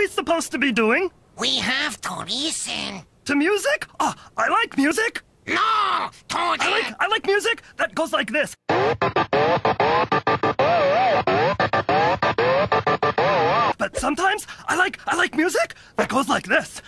we supposed to be doing? We have to listen. To music? Oh, I like music. No, to I like I like music that goes like this. But sometimes I like I like music that goes like this.